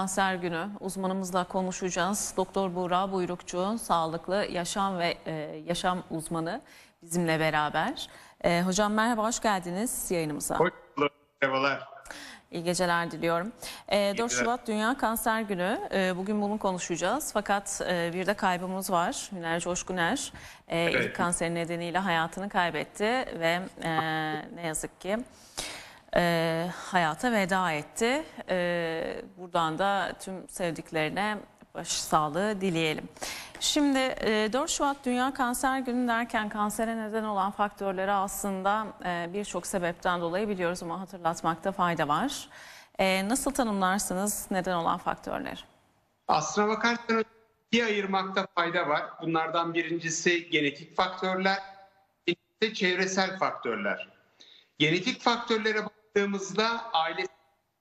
Kanser günü uzmanımızla konuşacağız. Doktor Buğra Buyrukçu, sağlıklı yaşam ve e, yaşam uzmanı bizimle beraber. E, hocam merhaba, hoş geldiniz yayınımıza. Hoş bulduk. Merhabalar. İyi geceler diliyorum. E, 4 geceler. Şubat Dünya Kanser Günü. E, bugün bunu konuşacağız. Fakat e, bir de kaybımız var. Hüner Coşkuner e, Evet. ilk kanser nedeniyle hayatını kaybetti ve e, ne yazık ki e, hayata veda etti. E, buradan da tüm sevdiklerine başsağlığı dileyelim. Şimdi e, 4 Şubat Dünya Kanser Günü derken kansere neden olan faktörleri aslında e, birçok sebepten dolayı biliyoruz ama hatırlatmakta fayda var. E, nasıl tanımlarsınız neden olan faktörleri? Aslına bakarsanız ikiye ayırmakta fayda var. Bunlardan birincisi genetik faktörler, ikincisi çevresel faktörler. Genetik faktörlere baktığımızda aile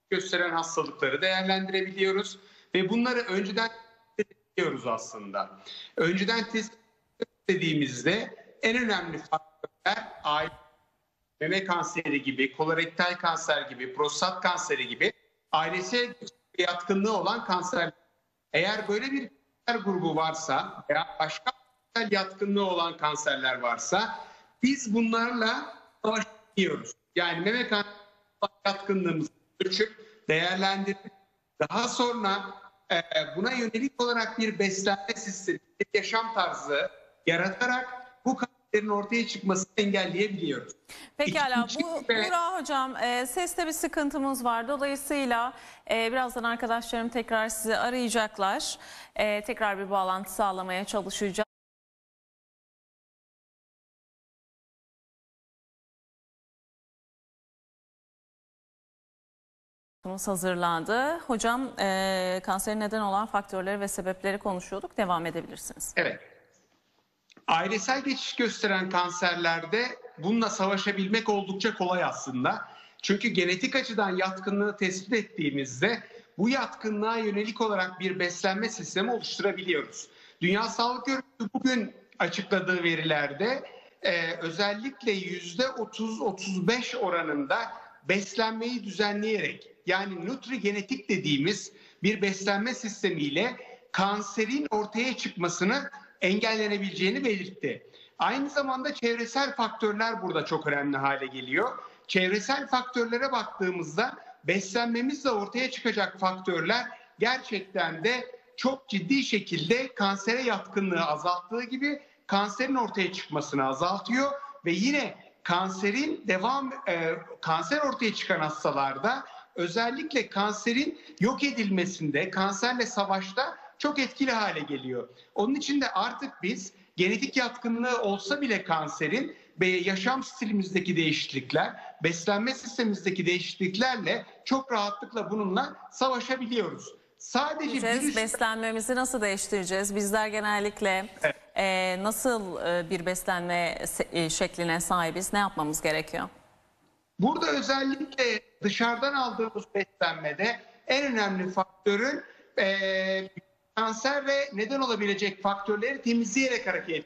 gösteren hastalıkları değerlendirebiliyoruz ve bunları önceden ediyoruz aslında. Önceden tespit dediğimizde en önemli faktörler aile meme kanseri gibi, kolorektal kanser gibi, prostat kanseri gibi ailesel yatkınlığı olan kanser. Eğer böyle bir kanser grubu varsa veya başka yatkınlığı olan kanserler varsa biz bunlarla savaşıyoruz. Yani meme kanseri yatkınlığımızı ölçüp değerlendirip daha sonra e, buna yönelik olarak bir beslenme sistemi, bir yaşam tarzı yaratarak bu kanserin ortaya çıkmasını engelleyebiliyoruz. Pekala İkinci bu ve- Buğra Hocam e, seste bir sıkıntımız var. Dolayısıyla e, birazdan arkadaşlarım tekrar sizi arayacaklar. E, tekrar bir bağlantı sağlamaya çalışacağız. Hazırlandı. Hocam e, kanserin neden olan faktörleri ve sebepleri konuşuyorduk. Devam edebilirsiniz. Evet. Ailesel geçiş gösteren kanserlerde bununla savaşabilmek oldukça kolay aslında. Çünkü genetik açıdan yatkınlığı tespit ettiğimizde bu yatkınlığa yönelik olarak bir beslenme sistemi oluşturabiliyoruz. Dünya Sağlık Örgütü bugün açıkladığı verilerde e, özellikle %30-35 oranında beslenmeyi düzenleyerek yani nutrigenetik dediğimiz bir beslenme sistemiyle kanserin ortaya çıkmasını engellenebileceğini belirtti. Aynı zamanda çevresel faktörler burada çok önemli hale geliyor. Çevresel faktörlere baktığımızda beslenmemizle ortaya çıkacak faktörler gerçekten de çok ciddi şekilde kansere yatkınlığı azalttığı gibi kanserin ortaya çıkmasını azaltıyor ve yine kanserin devam e, kanser ortaya çıkan hastalarda özellikle kanserin yok edilmesinde, kanserle savaşta çok etkili hale geliyor. Onun için de artık biz genetik yatkınlığı olsa bile kanserin ve yaşam stilimizdeki değişiklikler, beslenme sistemimizdeki değişikliklerle çok rahatlıkla bununla savaşabiliyoruz. Sadece Biz beslenmemizi nasıl değiştireceğiz? Bizler genellikle e, nasıl e, bir beslenme e, şekline sahibiz? Ne yapmamız gerekiyor? Burada özellikle dışarıdan aldığımız beslenmede en önemli faktörün eee, kanser ve neden olabilecek faktörleri temizleyerek hareket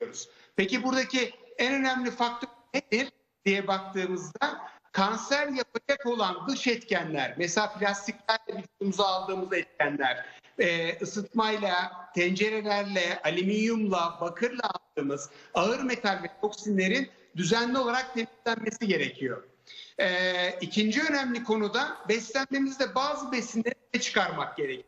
ediyoruz. Peki buradaki en önemli faktör nedir diye baktığımızda kanser yapacak olan dış etkenler, mesela plastiklerle vücudumuza aldığımız etkenler, eee, ısıtmayla, tencerelerle, alüminyumla, bakırla aldığımız ağır metal ve toksinlerin düzenli olarak temizlenmesi gerekiyor. Ee, ikinci önemli konuda beslenmemizde bazı besinleri çıkarmak gerekiyor.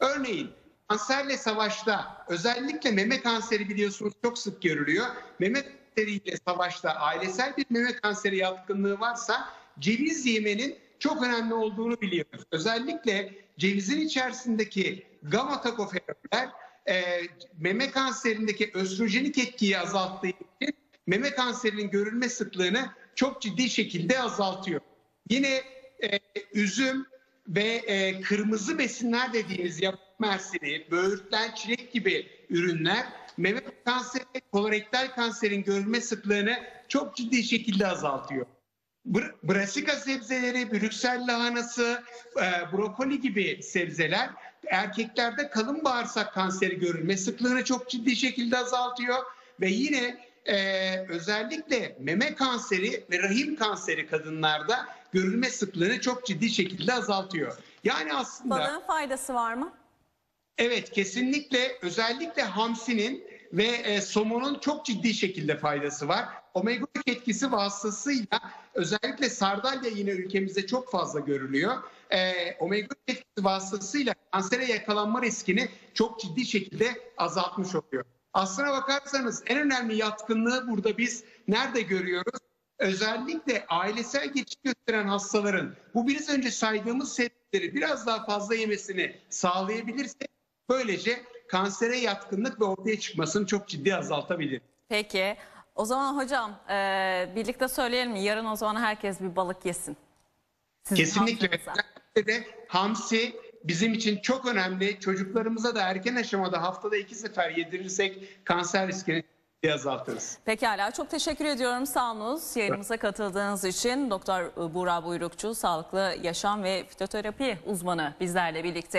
Örneğin kanserle savaşta özellikle meme kanseri biliyorsunuz çok sık görülüyor. Meme kanseriyle savaşta ailesel bir meme kanseri yatkınlığı varsa ceviz yemenin çok önemli olduğunu biliyoruz. Özellikle cevizin içerisindeki gamma takofenoller e, meme kanserindeki östrojenik etkiyi azalttığı için meme kanserinin görülme sıklığını çok ciddi şekilde azaltıyor. Yine e, üzüm ve e, kırmızı besinler dediğimiz yapı mersini, böğürtlen, çilek gibi ürünler meme kanseri, kolorektal kanserin görülme sıklığını çok ciddi şekilde azaltıyor. Br- Brasika sebzeleri, Brüksel lahanası, e, brokoli gibi sebzeler erkeklerde kalın bağırsak kanseri görülme sıklığını çok ciddi şekilde azaltıyor ve yine e, özellikle meme kanseri ve rahim kanseri kadınlarda görülme sıklığını çok ciddi şekilde azaltıyor. Yani aslında Balığın faydası var mı? Evet kesinlikle özellikle hamsinin ve e, somonun çok ciddi şekilde faydası var. Omega 3 etkisi vasıtasıyla özellikle sardalya yine ülkemizde çok fazla görülüyor. E, omega 3 etkisi vasıtasıyla kansere yakalanma riskini çok ciddi şekilde azaltmış oluyor. Aslına bakarsanız en önemli yatkınlığı burada biz nerede görüyoruz? Özellikle ailesel geçiş gösteren hastaların bu biraz önce saydığımız sebepleri biraz daha fazla yemesini sağlayabilirsek böylece kansere yatkınlık ve ortaya çıkmasını çok ciddi azaltabilir. Peki. O zaman hocam e, birlikte söyleyelim mi? Yarın o zaman herkes bir balık yesin. Sizin Kesinlikle. Özellikle de hamsi bizim için çok önemli. Çocuklarımıza da erken aşamada haftada iki sefer yedirirsek kanser riskini azaltırız. Pekala çok teşekkür ediyorum sağolunuz yayınımıza katıldığınız için. Doktor Buğra Buyrukçu sağlıklı yaşam ve fitoterapi uzmanı bizlerle birlikte.